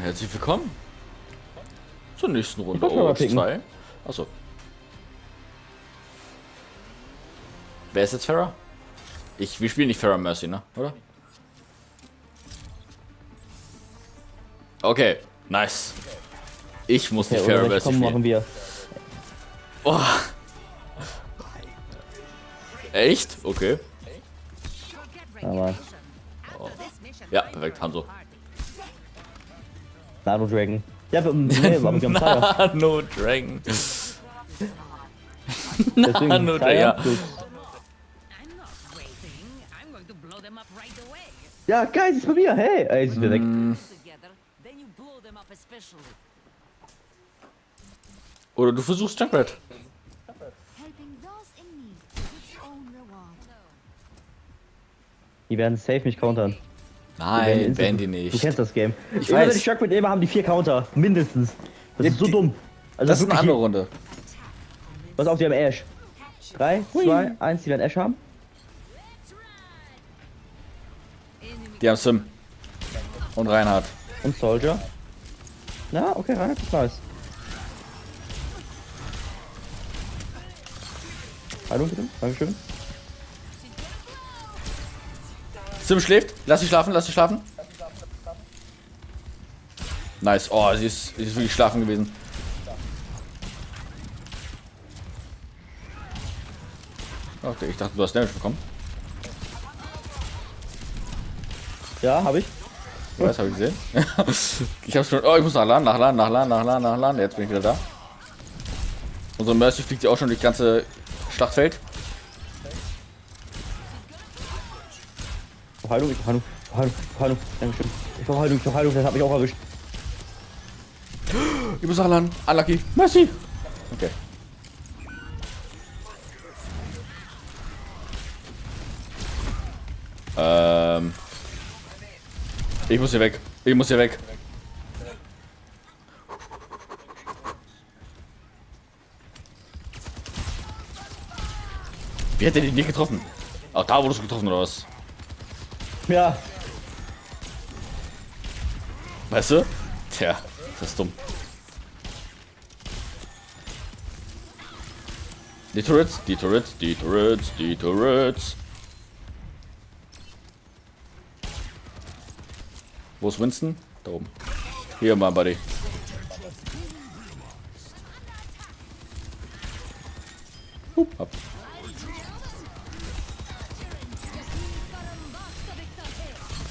und herzlich willkommen zur nächsten Runde. Oh, picken. zwei. Achso. Wer ist jetzt Farah? Ich, wir spielen nicht Farah Mercy, ne? Oder? Okay, nice. Ich muss nicht Farah welche Mercy kommen, machen wir. Oh. Echt? Okay. Ja, Mann. Ja, perfekt, Hanso. Nano Dragon. Ja, nee, aber Fire. Nano Dragon. Nano Fire ja. geil, sie ist bei mir. Hey, ey, sie ist wieder weg. Mm. Oder du versuchst Junkrat. Die werden safe mich countern. Die Nein, werden die Du nicht. kennst das Game. Ich Immer weiß. wenn ich Shark mitnehme, haben die vier Counter. Mindestens. Das Ja, ist so die- dumm. Also Das ist eine andere Runde. Pass auf, die haben Ash. 3, 2, 1, die werden Ash haben. Die haben Sim. Und Reinhard. Und Soldier. Na, okay, rein, das ist nice. Hallo, bitte. Dankeschön. Sim schläft. Lass sie schlafen, lass sie schlafen. Nice. Oh, sie ist, sie ist wirklich schlafen gewesen. Okay, ich dachte, du hast Damage bekommen. Ja, habe ich. Ich weiß, habe ich gesehen. ich habe schon. Oh, ich muss nachladen, nachladen, nachladen, nachladen, nachladen. Jetzt bin ich wieder da. Unsere Mercy fliegt ja auch schon durch das ganze Schlachtfeld. Heilung, ich brauch Heilung, Heilung, Heilung. Dankeschön. Ich brauch Heilung, ich brauch Heilung, das hat mich auch erwischt. Ich muss nachladen. Unlucky. Mercy. Okay. Ähm. Ich muss hier weg. Ich muss hier weg. Wie hat der den nicht getroffen? Ach, da wurdest du getroffen oder was? Ja, Weißt du? Tja, das ist dumm. Die Turrets, die Turrets, die Turrets, die Turrets. Wo ist Winston? Da oben. Hier, mein Buddy.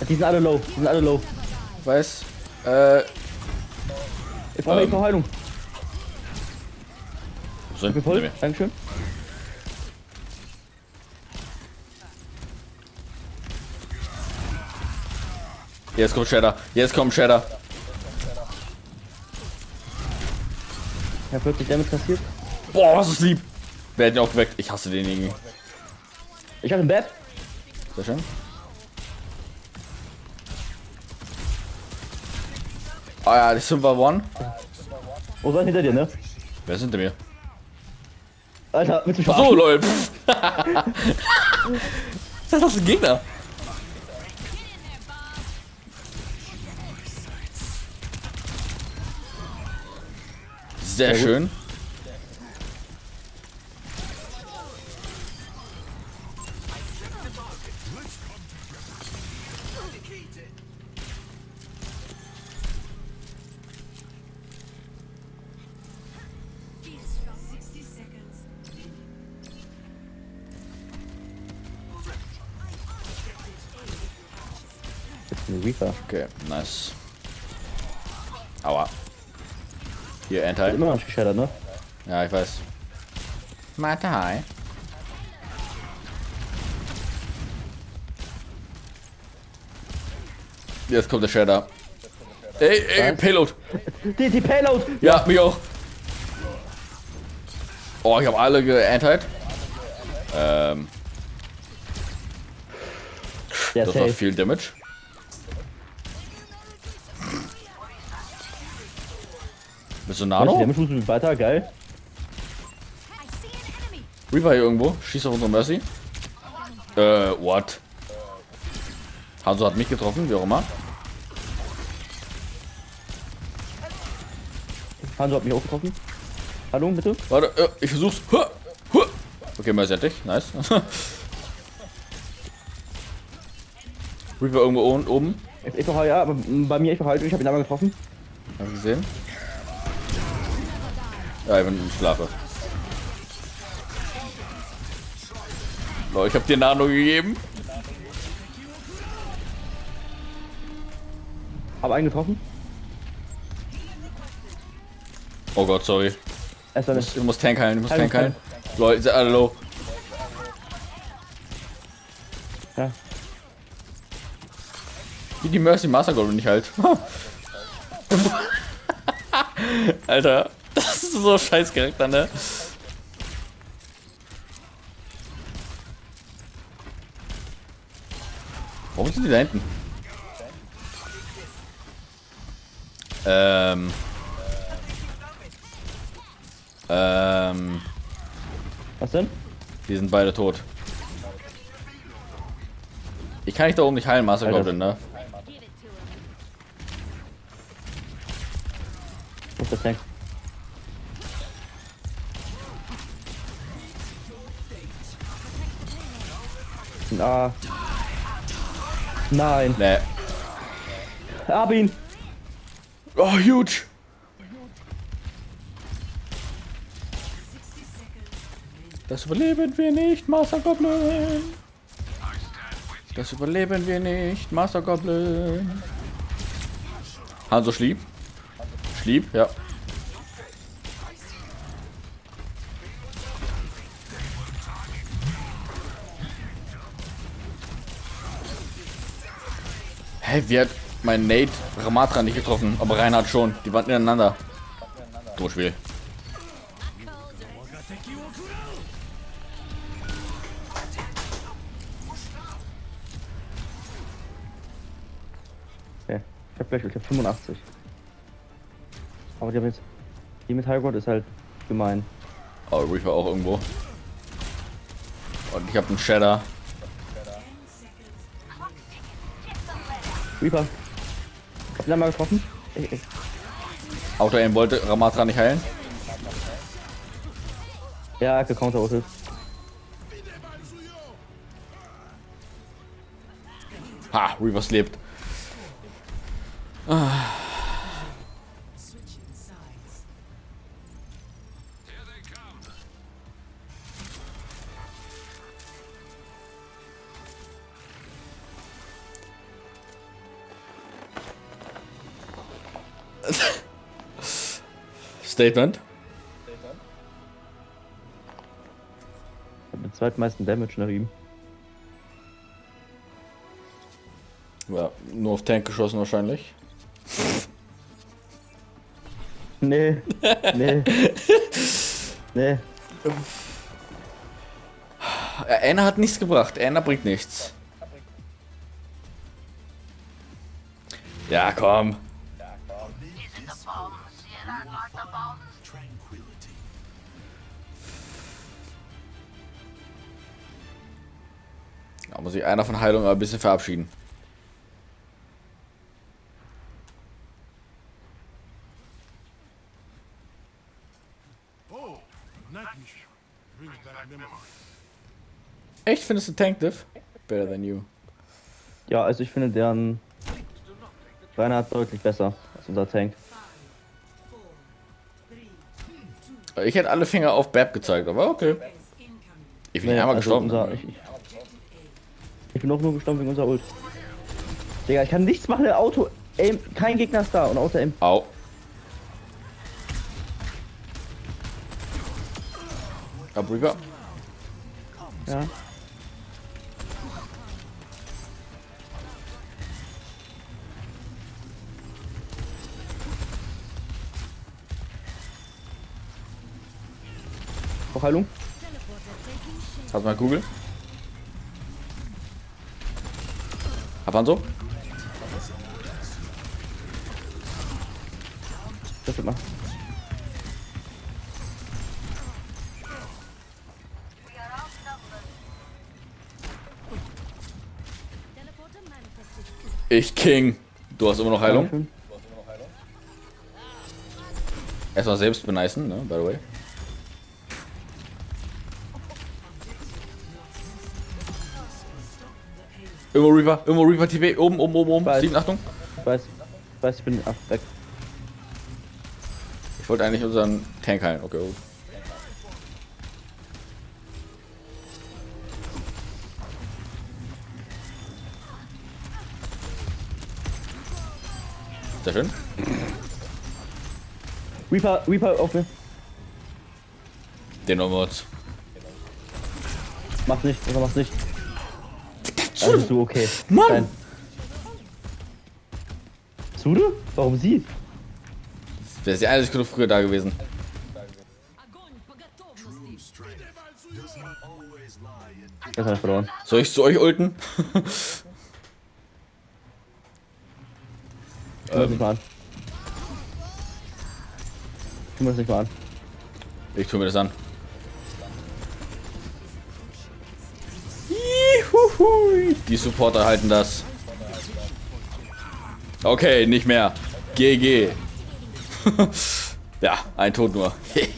Die sind alle low, die sind alle low. Weiß. Äh, Ich brauche Ähm. ich Heilung. sind Ich bin voll. Dankeschön. Jetzt kommt Shadow. Jetzt kommt Shadow. Ich hab 40 Damage kassiert. Boah, was ist lieb. Werden auch geweckt. Ich hasse den irgendwie. Ich hab einen Bab. Sehr schön. Ah ja, die Silver One. Oh, seid hinter dir, ne? Wer ist hinter mir? Alter, willst du mich So, lol. Pff. das ist ein Gegner. Sehr gut. schön. Jetzt ein Reaper. Okay, nice. Aua. Hier, Anti. Immer noch nicht gescheitert, ne? Ja, ich weiß. Mate, hi. Jetzt kommt der Shader. Ey, ey, Was? Payload. Die, die Payload! Ja, mich auch. Oh, ich habe alle geantet. Ähm, Ja, das war safe. viel Damage. Bist du Nano? Damage muss weiter, geil. Reaper hier irgendwo. Schießt auf unsere Mercy. Äh, what? Hanso hat mich getroffen, wie auch immer. Hanso hat mich auch getroffen. Hallo, bitte? Warte, äh, ich versuch's. Okay, Mercy hat dich. Nice. Reaper irgendwo oben. oben. Ich, ich ja, aber bei mir ich halt, ich habe ihn einmal getroffen. Hast du gesehen? Ja, ich bin im Schlafe. So, ich hab dir Nano gegeben. Hab einen getroffen. Oh Gott, sorry. Ich muss, ich muss Tank heilen, ich muss Heil, Tank heilen. Leute, alle low. Ja. Wie die Mercy Master Gold nicht halt. Alter, das ist so scheiß Charakter, ne? Warum sind die da hinten? Ähm. Ähm. Was denn? Die sind beide tot. Ich kann dich da oben nicht heilen, Master Alter. Goblin, ne? Wo ist der Tank? Ah. Nein. Ne. Hab ihn. Oh, huge. Das überleben wir nicht, Master Goblin. Das überleben wir nicht, Master Goblin. Hanso schlieb. Schlieb, ja. Hä, wie hat mein Nate Ramatra nicht getroffen, aber Reinhard schon. Die waren ineinander. Durchspiel. Okay. Ich hab gleich, ich hab 85. Aber die haben jetzt. Die mit Highground ist halt gemein. Oh, Reaper auch irgendwo. Und ich habe einen Shadow. Reaper. Hab ihn einmal getroffen. Ich, ich, Auto aim wollte Ramatra nicht heilen. ja, er hat gecounter Ha, Reavers lebt. Statement. Hab den zweitmeisten Damage nach ihm. Ja, nur auf Tank geschossen wahrscheinlich. Nee. Nee. nee. Anna hat nichts gebracht. Anna bringt nichts. Ja, komm. Da muss sich einer von Heilung ein bisschen verabschieden. Echt, findest du Tank Div? Better than you. Ja, also ich finde deren Reinhard deutlich besser als unser Tank. Ich hätte alle Finger auf Bab gezeigt, aber okay. Ich bin Nee, einmal also gestorben. Unser, ich, ich, ich bin auch nur gestorben wegen unserer Ult. Digga, ich kann nichts machen, der Auto. Aim, kein Gegner ist da und außer Aim. Au. Hab Reaper. Ja. Noch Heilung? Hast du mal Google? Man so? Das wird mal. Ich King. Du hast immer noch Heilung? Erstmal selbst beneisen, ne, by the way. Irgendwo Reaper, irgendwo Reaper TV, oben, oben, oben, oben. Weiß. Sieben, Achtung. Ich weiß, ich weiß, ich bin ach, weg. Ich wollte eigentlich unseren Tank heilen. Okay, gut. Sehr schön. Reaper, Reaper auf mir. Den uns. Mach's nicht, oder mach's nicht. Dann also bist du okay. Mann! Nein. Sude? Warum sie? Wäre sie eine Sekunde früher da gewesen. Das hat verloren. Soll ich zu euch ulten? ich ähm. nicht mal an. Ich mir das nicht mal an. Ich tue mir das an. Juhuhui. Die Supporter halten das. Okay, nicht mehr. GG. ja, ein Tod nur.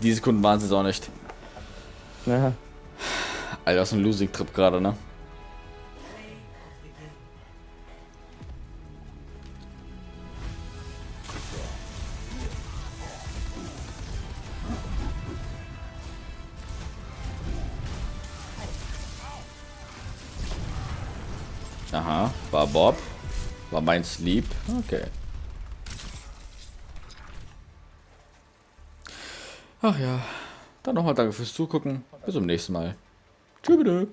Die Sekunden waren es auch nicht. Ja. Alter, was ein Losing-Trip gerade, ne? Aha, war Bob. War mein Sleep. Okay. Ach ja. Dann nochmal danke fürs Zugucken. Bis zum nächsten Mal. Tschüss.